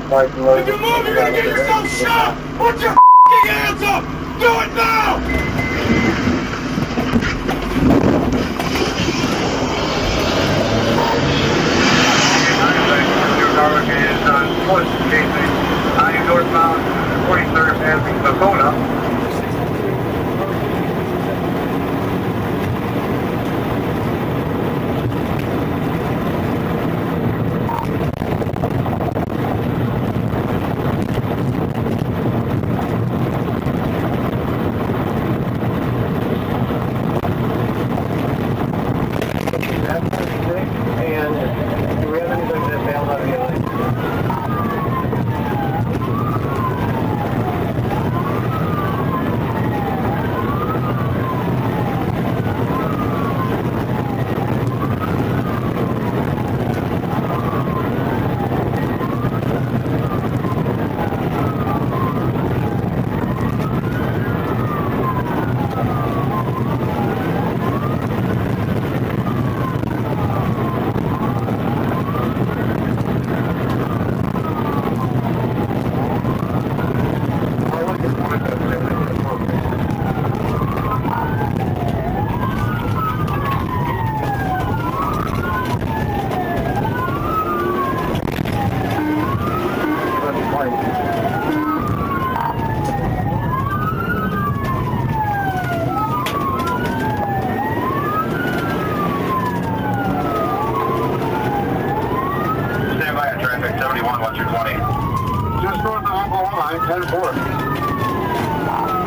parking lot. If you're moving, you're gonna get yourself shot! Put your hands up! Do it now! 121, Just north of Oklahoma, 10-4.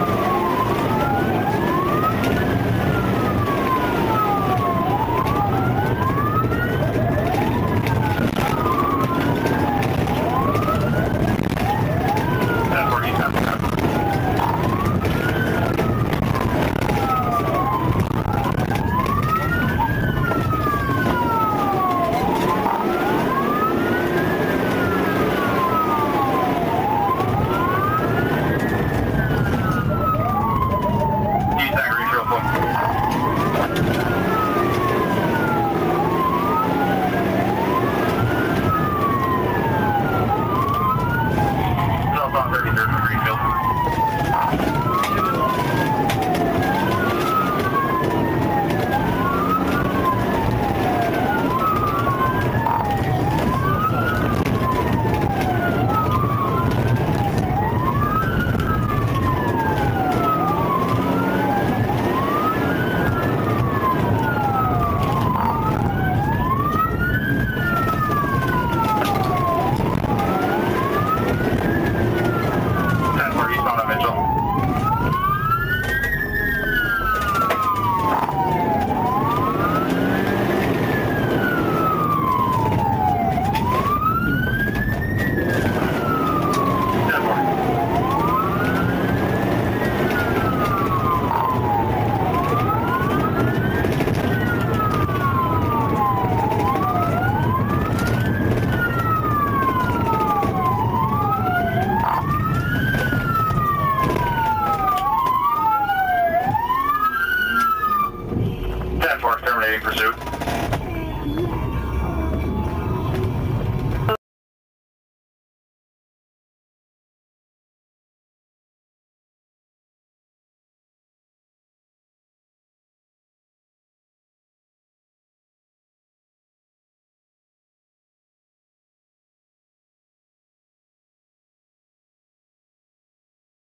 10 terminating pursuit.